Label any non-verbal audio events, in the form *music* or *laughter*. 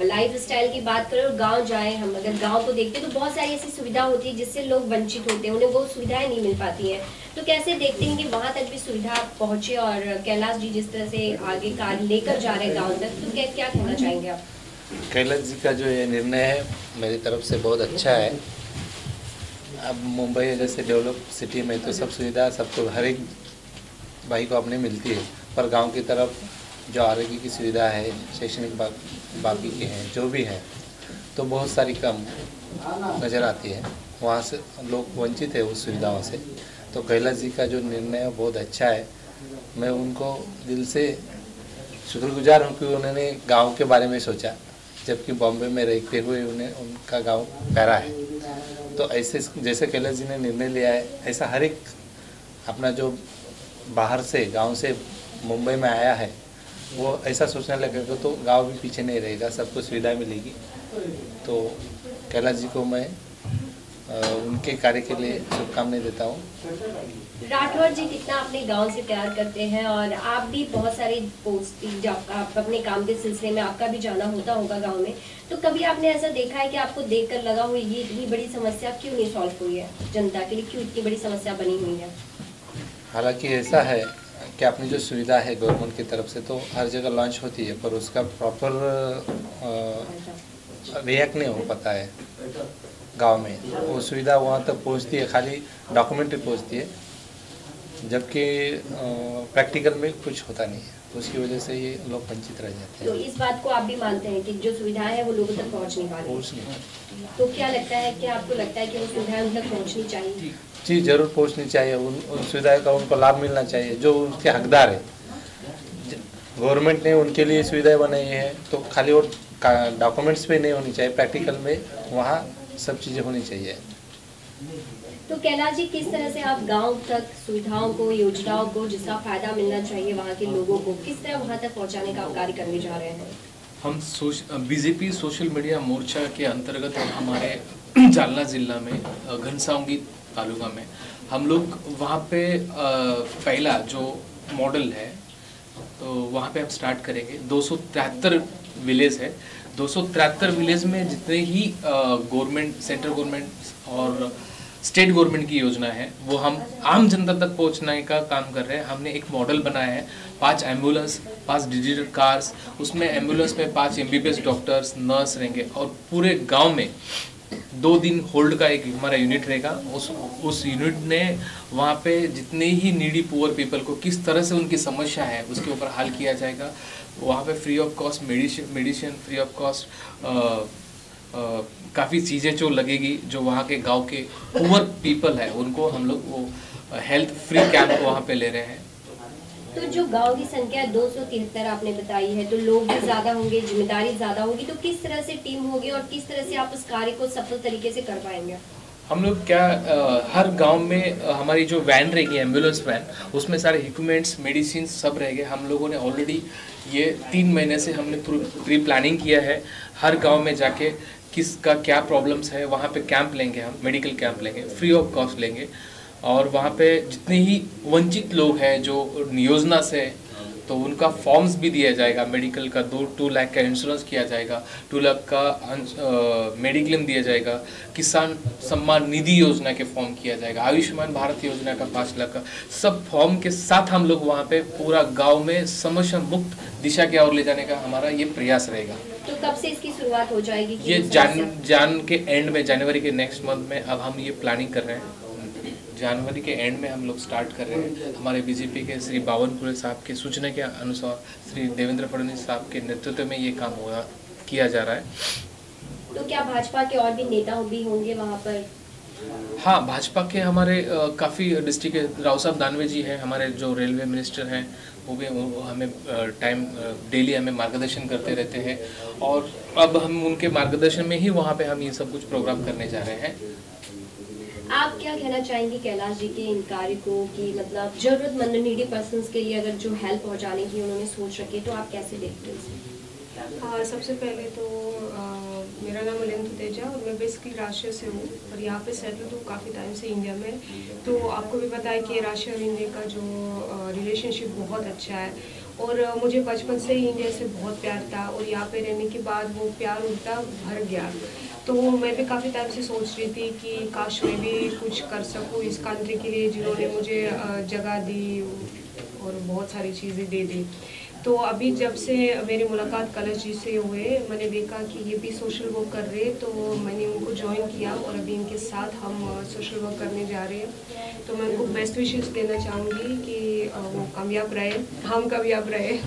Life style की बात करें और गाँव जाएँ हम, अगर गाँव को देखते हैं तो बहुत सारी ऐसी सुविधा होती है जिससे लोग वंचित होते हैं, उन्हें वो सुविधाएँ नहीं मिल पाती हैं। तो कैसे देखते हैं कि वहाँ तक भी सुविधा पहुँचे और कैलाश जी जिस तरह से आगे कार्य लेकर जा रहे हैं गाँव तक तो क्या क्या कहना चाहेंगे आप? कैलाश जी का जो ये निर्णय है, मेरी तरफ़ से बहुत अच्छा है। अब मुंबई जैसे डेवलप सिटी में तो सब सुविधा सबको हर एक भाई को अपने मिलती है, पर गाँव की तरफ़ जो आरोग्य की सुविधा है, शैक्षणिक बाकी की हैं, जो भी हैं तो बहुत सारी कम नज़र आती है। वहाँ से लोग वंचित है उस सुविधाओं से। तो कैलाश जी का जो निर्णय है, बहुत अच्छा है। मैं उनको दिल से शुक्रगुजार हूँ कि उन्होंने गाँव के बारे में सोचा, जबकि बॉम्बे में रहते हुए उन्हें उनका गाँव पैरा है। तो ऐसे जैसे कैलाश जी ने निर्णय लिया है, ऐसा हर एक अपना जो बाहर से, गाँव से मुंबई में आया है वो ऐसा सोचने लगेगा तो गाँव भी पीछे नहीं रहेगा सबको सुविधा मिलेगी। तो कैलाश जी को मैं उनके कार्य के लिए शुभकामनाएँ देता हूँ। राठौर जी कितना अपने गाँव से प्यार करते हैं और आप भी बहुत सारी पोस्ट आप अपने काम के सिलसिले में आपका भी जाना होता होगा गाँव में तो कभी आपने ऐसा देखा है कि आपको देखकर लगा हुआ ये इतनी बड़ी समस्या क्यों नहीं सॉल्व हुई है? जनता के लिए क्यों इतनी बड़ी समस्या बनी हुई है? हालाँकि ऐसा है कि अपनी जो सुविधा है गवर्नमेंट की तरफ़ से तो हर जगह लॉन्च होती है पर उसका प्रॉपर रिएक्ट नहीं हो पाता है गाँव में। वो सुविधा वहाँ तक पहुँचती है खाली डॉक्यूमेंट्री पहुँचती है जबकि प्रैक्टिकल में कुछ होता नहीं है। तो उसकी वजह से ये लोग वंचित रह जाते हैं। तो इस बात को आप भी मानते हैं कि जो सुविधा है वो लोगों तक पहुँच नहीं पा रही तो क्या लगता है कि आपको लगता है कि वो सुविधाएँ उन तक पहुँचनी चाहिए? जी ज़रूर पहुँचनी चाहिए उन उन सुविधाएँ का उनको लाभ मिलना चाहिए जो उनके हकदार है। गवर्नमेंट ने उनके लिए सुविधाएँ बनाई है तो खाली वो डॉक्यूमेंट्स पे नहीं होनी चाहिए प्रैक्टिकल में वहाँ सब चीज़ें होनी चाहिए। तो कैलाश जी किस तरह से आप गाँव तक सुविधाओं को योजनाओं को जिसका फ़ायदा मिलना चाहिए वहाँ के लोगों को किस तरह वहाँ तक पहुँचाने का कार्य करने जा रहे हैं? हम सोश बीजेपी सोशल मीडिया मोर्चा के अंतर्गत हमारे *clears throat* जालना जिला में घनसाऊँगी तालुका में। हम लोग वहाँ पे पहला जो मॉडल है तो वहाँ पे हम स्टार्ट करेंगे। दो सौ तिहत्तर विलेज है। दो सौ तिहत्तर विलेज में जितने ही गवर्नमेंट सेंट्रल गवर्नमेंट और स्टेट गवर्नमेंट की योजना है, वो हम आम जनता तक पहुँचने का काम कर रहे हैं। हमने एक मॉडल बनाया है, पाँच एंबुलेंस पाँच डिजिटल कार्स उसमें एंबुलेंस में पाँच एम डॉक्टर्स नर्स रहेंगे और पूरे गाँव में दो दिन होल्ड का एक हमारा यूनिट रहेगा। उस उस यूनिट ने वहाँ पे जितने ही नीडी पुअर पीपल को किस तरह से उनकी समस्या है, उसके ऊपर हल किया जाएगा। वहाँ पे free of cost medicine medicine free of cost काफ़ी चीज़ें जो लगेगी, जो वहाँ के गाँव के पुअर पीपल है, उनको हम लोग वो हेल्थ फ्री कैंप वहाँ पे ले रहे हैं। तो जो गाँव की संख्या दो आपने बताई है तो लोग भी ज़्यादा होंगे ज़िम्मेदारी ज़्यादा होगी तो किस तरह से टीम होगी और किस तरह से आप उस कार्य को सफल तरीके से कर पाएँगे? हम लोग क्या आ, हर गाँव में आ, हमारी जो वैन रहेगी एंबुलेंस वैन उसमें सारे इक्विपमेंट्स मेडिसिन सब रहेंगे हम लोगों ने ऑलरेडी ये तीन महीने से हमने प्री प्लानिंग किया है। हर गाँव में जाके किसका क्या प्रॉब्लम्स है वहाँ पे कैंप लेंगे हम मेडिकल कैंप लेंगे फ्री ऑफ़ कॉस्ट लेंगे। और वहाँ पे जितने ही वंचित लोग हैं जो योजना से तो उनका फॉर्म्स भी दिया जाएगा। मेडिकल का दो टू लाख का इंश्योरेंस किया जाएगा। टू लाख का मेडिक्लेम दिया जाएगा। किसान सम्मान निधि योजना के फॉर्म किया जाएगा। आयुष्मान भारत योजना का पाँच लाख का। सब फॉर्म के साथ हम लोग वहाँ पे पूरा गाँव में समस्या मुक्त दिशा की ओर ले जाने का हमारा ये प्रयास रहेगा। तो कब से इसकी शुरुआत हो जाएगी ये जान जान के एंड में जनवरी के नेक्स्ट मंथ में अब हम ये प्लानिंग कर रहे हैं। जनवरी के एंड में हम लोग स्टार्ट कर रहे हैं। हमारे बीजेपी के श्री बावनपुरे साहब के सूचना के अनुसार श्री देवेंद्र फडणवीस साहब के नेतृत्व में ये काम हुआ किया जा रहा है। तो क्या भाजपा के और भी नेता भी होंगे वहाँ पर? हाँ भाजपा के हमारे काफ़ी डिस्ट्रिक्ट राव साहब दानवे जी हैं हमारे जो रेलवे मिनिस्टर हैं वो भी वो हमें टाइम डेली हमें मार्गदर्शन करते रहते हैं। और अब हम उनके मार्गदर्शन में ही वहाँ पे हम ये सब कुछ प्रोग्राम करने जा रहे हैं। आप क्या कहना चाहेंगे कैलाश जी के इन कार्य को कि मतलब जरूरतमंद नीडी पर्सन के लिए अगर जो हेल्प पहुँचाने की उन्होंने सोच रखी तो आप कैसे देखते हैं हाँ सबसे पहले तो आ, मेरा नाम अलिंद तेजा और मैं बेसिकली राशिया से हूँ और यहाँ पे सेटल हूँ काफ़ी टाइम से इंडिया में तो आपको भी पता है कि राशिया और इंडिया का जो रिलेशनशिप बहुत अच्छा है। और मुझे बचपन से ही इंडिया से बहुत प्यार था और यहाँ पे रहने के बाद वो प्यार उल्टा भर गया। तो मैं भी काफ़ी टाइम से सोच रही थी कि काश मैं भी कुछ कर सकूँ इस कंट्री के लिए जिन्होंने मुझे जगह दी और बहुत सारी चीज़ें दे दी। तो अभी जब से मेरी मुलाकात कलश जी से हुए, मैंने देखा कि ये भी सोशल वर्क कर रहे तो मैंने उनको ज्वाइन किया और अभी इनके साथ हम सोशल वर्क करने जा रहे हैं। तो मैं उनको बेस्ट विशेष देना चाहूँगी कि वो कामयाब रहे, हम कामयाब रहे।